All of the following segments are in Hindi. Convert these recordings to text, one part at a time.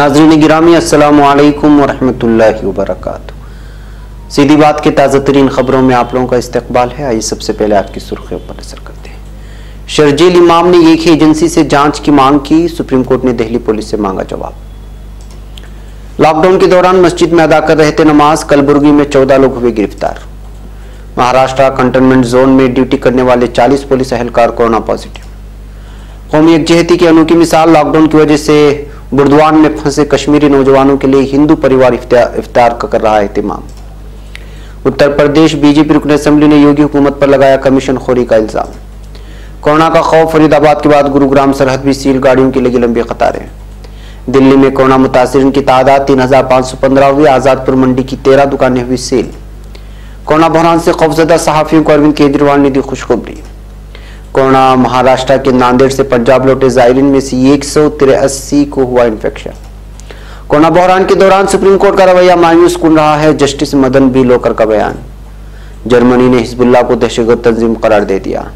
नाजरीन गिरामी, अस्सलाम वालेकुम वरहमतुल्लाहि वबरकातुहू। सीधी बात की ताज़ा तरीन खबरों में आप लोगों का इस्तकबाल है। आइए सबसे पहले आज की सुर्खियों पर नज़र करते हैं। शर्जील इमाम ने एक ही एजेंसी से जाँच की मांग की, सुप्रीम कोर्ट ने दिल्ली पुलिस से मांगा जवाब। लॉकडाउन के दौरान मस्जिद में अदा कर रहे थे नमाज़ कलबुर्गी में चौदह लोग हुए गिरफ़्तार। महाराष्ट्र कंटेनमेंट जोन में ड्यूटी करने वाले 40 पुलिस अहलकार कोरोना पॉजिटिव। कौमी यकजहती की अनोखी मिसाल लॉकडाउन की वजह से बुर्दवान में फंसे कश्मीरी नौजवानों के लिए हिंदू परिवार इफ्तार का, कर रहा है उत्तर प्रदेश बीजेपी रुकन असम्बली ने योगी हुकूमत पर लगाया कमीशन खोरी का इल्ज़ाम। कोरोना का खौफ फरीदाबाद के बाद गुरुग्राम सरहद भी सील गाड़ियों की लगी लंबी कतारें। दिल्ली में कोरोना मुतासर की तादाद तीन हज़ार पाँच सौ पंद्रह हुई, आजादपुर मंडी की तेरह दुकानें हुई सील। कोरोना बहरान से खौफजदा सहाफियों को अरविंद केजरीवाल ने दी खुशखबरी। कोरोना महाराष्ट्र के नांदेड़ से पंजाब लौटे जायरीन में से एक सौ तिरासी को हुआ इन्फेक्शन कोरोना बहरान के दौरान सुप्रीम कोर्ट का रवैया मायूस कन रहा है, जस्टिस मदन बी लोकर का बयान। जर्मनी ने हिजबुल्ला को दहशतगर्द तंजीम करार दे दिया।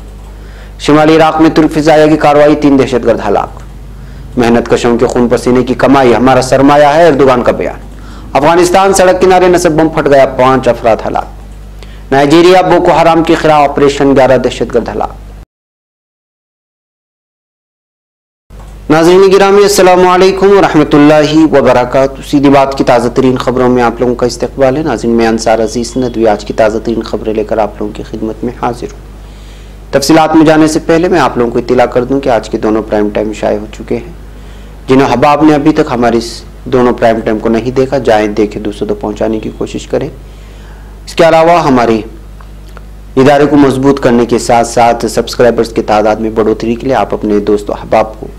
शिमाली इराक में तुर्क फिजाया की कार्रवाई, तीन दहशतगर्द हलाक। मेहनत कशों के खून पसीने की कमाई, हमारा सरमाया है, एर्दोगान का बयान। अफ़गानिस्तान सड़क किनारे नसब बम फट गया, पाँच अफराद हलाक। नाइजीरिया, बोको हराम के खिलाफ ऑपरेशन ग्यारह दहशतगर्द हलाक। नाजरीन गिरामी अल्लाम वरहमतुल्लाहि वबरकातुहू। सीधी बात की ताज़ा तरीन खबरों में आप लोगों का इस्तकबाल है। नाजिन में अंसार अज़ीज़ नदवी आज की ताज़ा तरीन खबरें लेकर आप लोगों की खिदमत में हाजिर हूँ। तफसीत में जाने से पहले मैं आप लोगों को इतला कर दूँ कि आज के दोनों प्राइम टाइम शाये हो चुके हैं। जिन्हें हबाब ने अभी तक हमारे इस दोनों प्राइम टाइम को नहीं देखा, जाए देखे, दूसरों तक पहुँचाने की कोशिश करें। इसके अलावा हमारे इदारे को मज़बूत करने के साथ साथ सब्सक्राइबर्स की तादाद में बढ़ोतरी के लिए आप अपने दोस्तों अहबाब को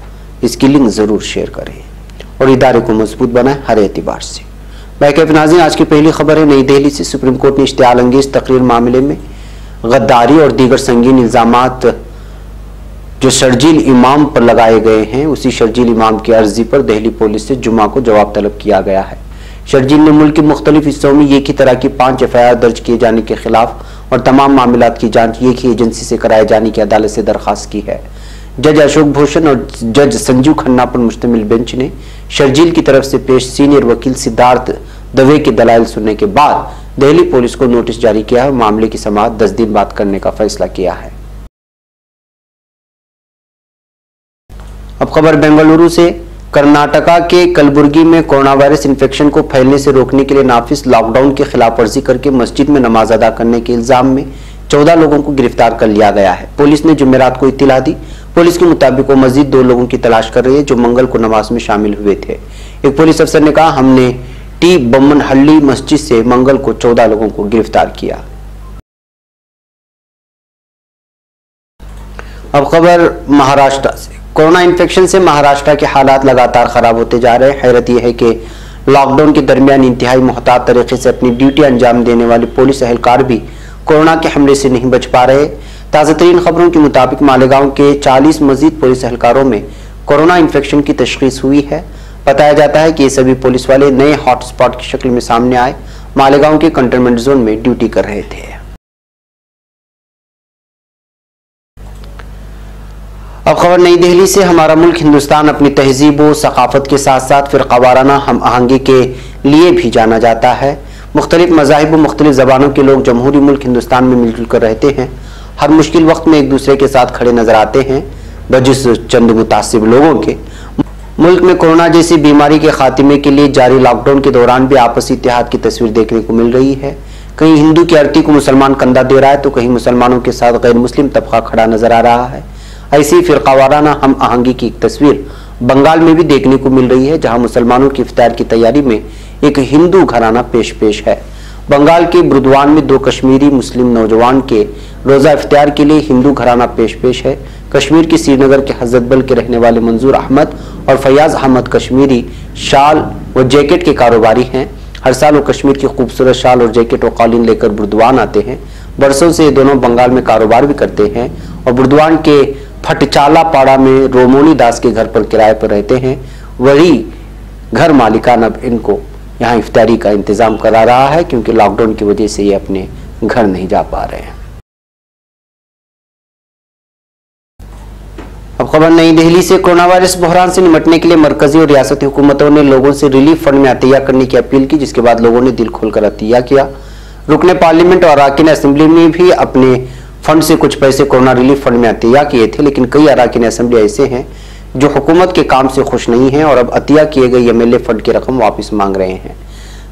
इसकी लिंक ज़रूर शेयर करें और इदारे को मज़बूत बनाएँ हर एतबार से। बैकफ नाजिन, आज की पहली खबर है, नई दिल्ली से सुप्रीम कोर्ट ने इश्तियाल अंगेज तकरीर मामले में गद्दारी और दीगर संगीन इल्ज़ाम जो शर्जील इमाम पर लगाए गए हैं, उसी शर्जील इमाम की अर्जी पर दिल्ली पुलिस से जुमा को जवाब तलब किया गया है। शर्जील ने मुल्क के मुख्तलिफ़ हिस्सों में एक ही तरह की पाँच एफ़ आई आर दर्ज किए जाने के खिलाफ और तमाम मामला की जाँच एक ही एजेंसी से कराए जाने की अदालत से दरखास्त की है। जज अशोक भूषण और जज संजीव खन्ना पर मुश्तमिल बेंच ने शर्जील की तरफ़ से पेश सीनियर वकील सिद्धार्थ दवे के दलाल सुनने के बाद दिल्ली पुलिस को नोटिस जारी किया और मामले की समाप्त दस दिन बाद करने का फैसला किया है। अब खबर बेंगलुरु से, कर्नाटका के कलबुर्गी में कोरोना वायरस इन्फेक्शन को फैलने से रोकने के लिए नाफिस लॉकडाउन की खिलाफ वर्जी करके मस्जिद में नमाज़ अदा करने के इल्ज़ाम में चौदह लोगों को गिरफ़्तार कर लिया गया है। पुलिस ने जुमेरात को इतला दी पुलिस के मुताबिक वो मजीद दो लोगों की तलाश कर रही है जो मंगल को नमाज़ में शामिल हुए थे। एक पुलिस अफसर ने कहा, हमने टी बम्मन हल्ली मस्जिद से मंगल को चौदह लोगों को गिरफ़्तार किया। अब खबर महाराष्ट्र से। कोरोना इन्फेक्शन से महाराष्ट्र के हालात लगातार खराब होते जा रहे हैं। हैरत यह है कि लॉकडाउन के दरमियान इंतहाई मोहतात तरीके से अपनी ड्यूटी अंजाम देने वाले पुलिस एहलकार भी कोरोना के हमले से नहीं बच पा रहे। ताज़ा तरीन खबरों के मुताबिक मालेगांव के 40 मजीद पुलिस एहलकारों में कोरोना इन्फेक्शन की तशखीस हुई है। बताया जाता है कि ये सभी पुलिस वाले नए हॉटस्पॉट की शक्ल में सामने आए, मालेगांव के कंटेनमेंट जोन में ड्यूटी कर रहे थे। अब खबर नई दिल्ली से, हमारा मुल्क हिंदुस्तान अपनी तहजीब व सकाफत के साथ साथ फिर कवाराना हम आहंगी के लिए भी जाना जाता है। मुख्तलिफ़ मजाहब व मुख्तलिफ़ ज़बानों के लोग जमहूरी मुल्क हिंदुस्तान में मिलजुल कर रहते हैं। हर मुश्किल वक्त में एक दूसरे के साथ खड़े नज़र आते हैं बजिस चंद मुतासिब लोगों के। मुल्क में कोरोना जैसी बीमारी के खात्मे के लिए जारी लॉकडाउन के दौरान भी आपसी इतिहाद की तस्वीर देखने को मिल रही है। कहीं हिंदू की आरती को मुसलमान कंधा दे रहा है तो कहीं मुसलमानों के साथ गैर मुस्लिम तबका खड़ा नज़र आ रहा है। ऐसी फिरकावाराना हम आहंगी की एक तस्वीर बंगाल में भी देखने को मिल रही है, जहाँ मुसलमानों की इफ्तार की तैयारी में एक हिंदू घराना पेश पेश है। बंगाल के बुरदवान में दो कश्मीरी मुस्लिम नौजवान के रोज़ा इफ्तार के लिए हिंदू घराना पेश पेश है। कश्मीर के श्रीनगर के हज़रत बल के रहने वाले मंजूर अहमद और फयाज अहमद कश्मीरी शाल व जैकेट के कारोबारी हैं। हर साल वो कश्मीर की खूबसूरत शाल और जैकेट व कालीन लेकर बुरदवान आते हैं। बरसों से ये दोनों बंगाल में कारोबार भी करते हैं और बुरदवान के फटचाला पाड़ा में रोमोनी दास के घर पर किराए पर रहते हैं। वही घर मालिकान अब इनको यहाँ इफ्तारी का इंतज़ाम करा रहा है क्योंकि लॉकडाउन की वजह से ये अपने घर नहीं जा पा रहे हैं। अब खबर नई दिल्ली से कोरोना वायरस बहरान से निपटने के लिए मरकजी और रियासती हुकूमतों ने लोगों से रिलीफ फंड में अतिया करने की अपील की, जिसके बाद लोगों ने दिल खोलकर अतिया किया। रुकने पार्लियामेंट और अरकान असेंबली में भी अपने फंड से कुछ पैसे कोरोना रिलीफ फंड में अतिया किए थे, लेकिन कई अरकान असेंबली ऐसे हैं जो हुकूमत के काम से खुश नहीं है और अब अतिया किए गए एमएलए फंड की रकम वापस मांग रहे हैं।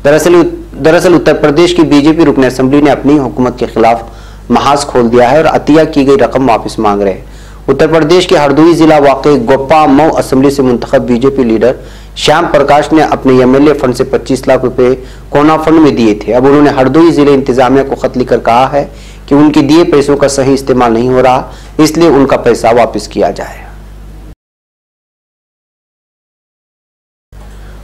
दरअसल दरअसल उत्तर प्रदेश की बीजेपी रुकन असम्बली ने अपनी हुकूमत के खिलाफ महाज खोल दिया है और अतिया की गई रकम वापस मांग रहे हैं। उत्तर प्रदेश के हरदोई जिला वाक़ गोप्पा मऊ असम्बली से मुंतब बीजेपी लीडर श्याम प्रकाश ने अपने एमएलए फंड से 25 लाख रुपए कोना फंड में दिए थे। अब उन्होंने हरदोई ज़िले इंतजामिया को खत लिखकर कहा है कि उनके दिए पैसों का सही इस्तेमाल नहीं हो रहा, इसलिए उनका पैसा वापस किया जाए।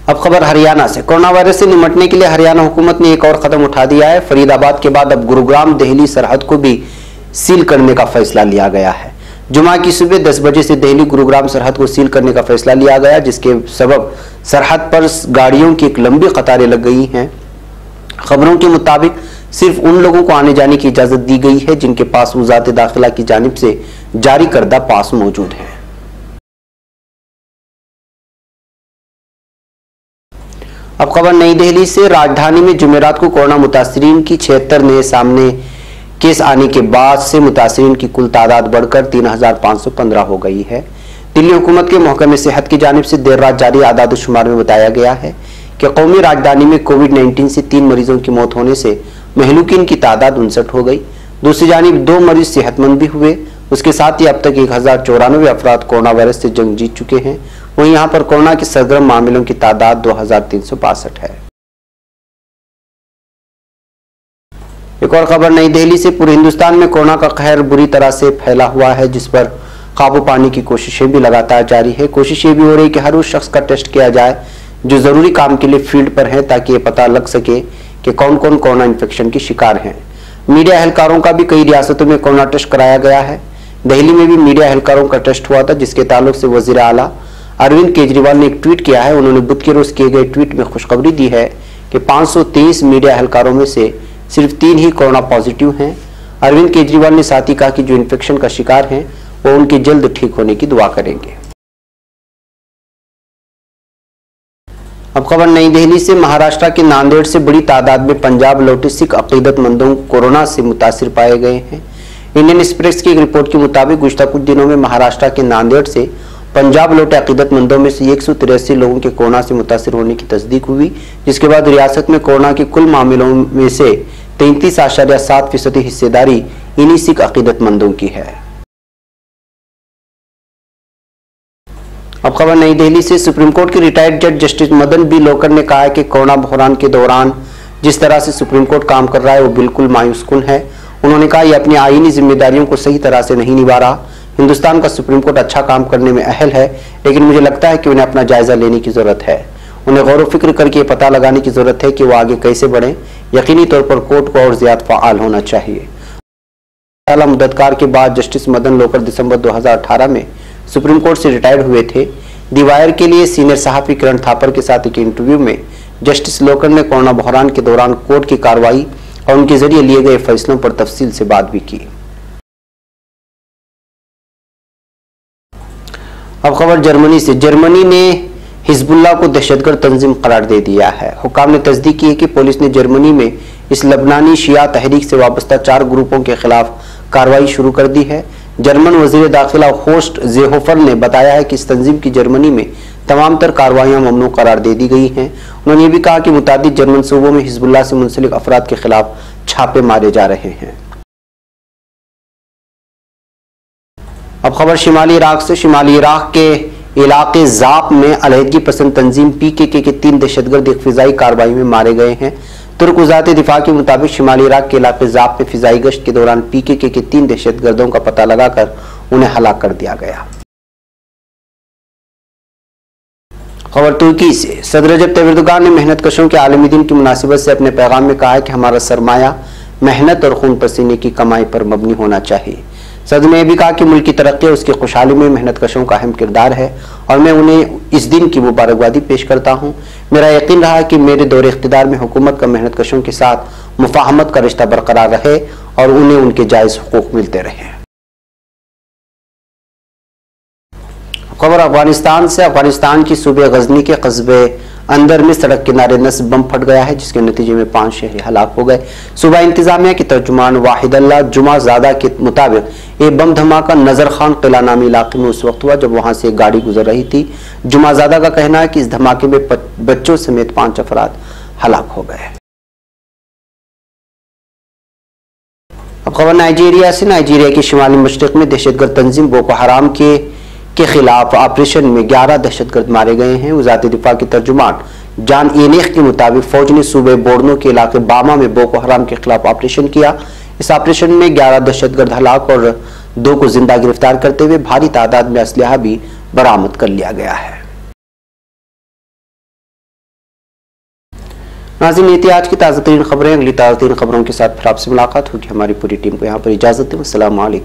अब खबर हरियाणा से। कोरोना वायरस से निपटने के लिए हरियाणा हुकूमत ने एक और कदम उठा दिया है। फरीदाबाद के बाद अब गुरुग्राम दिल्ली सरहद को भी सील करने का फैसला लिया गया है। जुमा की सुबह 10 बजे से दिल्ली गुरुग्राम, सरहद को सील करने का फैसला लिया गया, जिसके सबब सरहद पर गाड़ियों की एक लंबी कतारें लग गई हैं। खबरों के मुताबिक सिर्फ़ उन लोगों को आने जाने की इजाज़त दी गई है, जिनके पास वजात दाखिला की जानब से जारी करदा पास मौजूद है। अब खबर नई दिल्ली से, राजधानी में जुमेरात को कोरोना मुतासरीन की छिहत्तर नए सामने केस आने के बाद से मुतासरीन की कुल तादाद बढ़कर तीन हज़ार पाँच सौ पंद्रह हो गई है। दिल्ली हुकूमत के महकमे सेहत की जानब से देर रात जारी आदाद शुमार में बताया गया है कि कौमी राजधानी में कोविड नाइन्टीन से तीन मरीजों की मौत होने से महलूकिन की तादाद उनसठ हो गई। दूसरी जानब, दो मरीज़ सेहतमंद भी हुए। उसके साथ ही अब तक एक हज़ार चौरानवे अफराद कोरोना वायरस से जंग जीत चुके हैं। वहीं यहाँ पर कोरोना के सरगर्म मामलों की तादाद दो हज़ार तीन सौ बासठ है। एक और खबर, नई दिल्ली से पूरे हिंदुस्तान में कोरोना का कहर बुरी तरह से फैला हुआ है, जिस पर काबू पाने की कोशिशें भी लगातार जारी है। कोशिश ये भी हो रही कि हर उस शख्स का टेस्ट किया जाए जो ज़रूरी काम के लिए फ़ील्ड पर है, ताकि ये पता लग सके कि कौन कौन कोरोना इन्फेक्शन की शिकार हैं। मीडिया एहलकारों का भी कई रियासतों में कोरोना टेस्ट कराया गया है। दिल्ली में भी मीडिया एहलकारों का टेस्ट हुआ था, जिसके ताल्लुक से वज़ीर आला अरविंद केजरीवाल ने एक ट्वीट किया है। उन्होंने बुध के रोज किए गए ट्वीट में खुशखबरी दी है कि 523 मीडिया एहलकारों में से सिर्फ़ तीन ही कोरोना पॉजिटिव हैं। अरविंद केजरीवाल ने साथ ही कहा कि जो इन्फेक्शन का शिकार हैं, वो उनके जल्द ठीक होने की दुआ करेंगे। अब खबर नई दिल्ली से। महाराष्ट्र के नांदेड़ से बड़ी तादाद में पंजाब लौटे सिख अकीदतमंदों कोरोना से मुतासर पाए गए हैं। इंडियन एक्सप्रेस की एक रिपोर्ट के मुताबिक गुजशत कुछ दिनों में महाराष्ट्र के नांदेड़ से पंजाब लौटे अकीदतमंदों में से एक सौ तिरासी लोगों के कोरोना से मुतासर होने की तस्दीक हुई, जिसके बाद रियासत में कोरोना के कुल मामलों में से तैंतीस आशार्य सात फ़ीसदी हिस्सेदारी इन्हीं सिख अकीदतमंदों की है। अब खबर नई दिल्ली से सुप्रीम कोर्ट के रिटायर्ड जज जस्टिस मदन बी लोकर ने कहा है कि कोरोना बहरान के दौरान जिस तरह से सुप्रीम कोर्ट काम कर रहा है, वो बिल्कुल मायूसकुन है। उन्होंने कहा, यह अपनी आईनी जिम्मेदारियों को सही तरह से नहीं निभा रहा। हिंदुस्तान का सुप्रीम कोर्ट अच्छा काम करने में अहल है, लेकिन मुझे लगता है कि उन्हें अपना जायजा लेने की ज़रूरत है। उन्हें गौर फ़िक्र करके पता लगाने की ज़रूरत है कि वो आगे कैसे बढ़े। यकीनी तौर पर कोर्ट को और ज़्यादा फाल होना चाहिए। मुदतकार के बाद जस्टिस मदन लोकर दिसंबर 2018 में सुप्रीम कोर्ट से रिटायर्ड हुए थे। दीवायर के लिए सीनियर सहाफी किरण थापर के साथ एक इंटरव्यू में जस्टिस लोकर ने कोरोना बहरान के दौरान कोर्ट की कार्रवाई और उनके ज़रिए लिए गए फैसलों पर तफसील से बात भी की। अब खबर जर्मनी से। जर्मनी ने हिजबुल्ला को दहशतगर्द तंजीम करार दे दिया है। हुकाम ने तस्दीक की है कि पुलिस ने जर्मनी में इस लबनानी शिया तहरीक से वाबस्ता चार ग्रुपों के खिलाफ कार्रवाई शुरू कर दी है। जर्मन वज़ीर दाखिला होस्ट जेहोफर ने बताया है कि इस तंजीम की जर्मनी में तमाम तर कार्रवाइयाँ ममनू करार दे दी गई हैं। उन्होंने ये भी कहा कि मुतद जर्मन सूबों में हिजबुल्ला से मुंसलिक अफराद के खिलाफ छापे मारे जा रहे हैं। अब खबर शिमाली इराक से। शिमाली इराक के इलाके जाप में अलहदगी पसंद तंजीम पी के के, के तीन दहशतगर्द एक फिजाई कार्रवाई में मारे गए हैं। तुर्क वजात दिफा के मुताबिक शिमाली इराक के इलाके जाप में फिजाई गश्त के दौरान पीके के के, के तीन दहशतगर्दों का पता लगाकर उन्हें हलाक कर दिया गया। खबर तुर्की से। सदर जब तविरदगान ने मेहनत कशों के आलमी दिन की मुनासिबत से अपने पैगाम में कहा है कि हमारा सरमाया मेहनत और खून पसीने की कमाई पर मबनी होना चाहिए। सदर ने भी कहा कि मुल्क की तरक्की और उसकी खुशहाली में मेहनत कशों का अहम किरदार है और मैं उन्हें इस दिन की मुबारकबादी पेश करता हूँ। मेरा यकीन रहा कि मेरे दौरे इकतदार में हुकूमत का मेहनत कशों के साथ मुफाहमत का रिश्ता बरकरार रहे और उन्हें उनके जायज़ हकूक मिलते रहे। खबर अफ़गानिस्तान से, अफ़गानिस्तान की सूबे गजनी के कस्बे अंदर में सड़क किनारे नस बम फट गया है, जिसके नतीजे में पाँच शहरी हलाक हो गए। सुबह इंतजामिया की तर्जुमान वाहिदल्ला जुमा ज़्यादा के मुताबिक ये बम धमाका नज़र खान किला नामी इलाके में उस वक्त हुआ, जब वहाँ से एक गाड़ी गुजर रही थी। जुमा ज़्यादा का कहना है कि इस धमाके में बच्चों समेत पाँच अफराद हलाक हो गए अब खबर नाइजीरिया से, नाइजीरिया के शिमाली मशरक में दहशतगर्द तंजीम बोको हराम के के खिलाफ ऑपरेशन में ग्यारह दहशत गर्द मारे गए हैं। वजारत दिफा के तर्जुमान, जान एनेख के मुताबिक फौज ने सूबे बोर्नो के इलाके बामा में बोको हराम के खिलाफ ऑपरेशन किया। इस ऑपरेशन में 11 दहशतगर्द हलाक और दो को ज़िंदा गिरफ़्तार करते हुए भारी तादाद में असलहा भी बरामद कर लिया गया है। नाजिन, ये आज की ताज़ा तरीन खबरें। अगली ताज़ा तरीन खबरों के साथ फिर आपसे मुलाकात होगी। हमारी पूरी टीम को यहाँ पर इजाज़त दें। असल वरहमल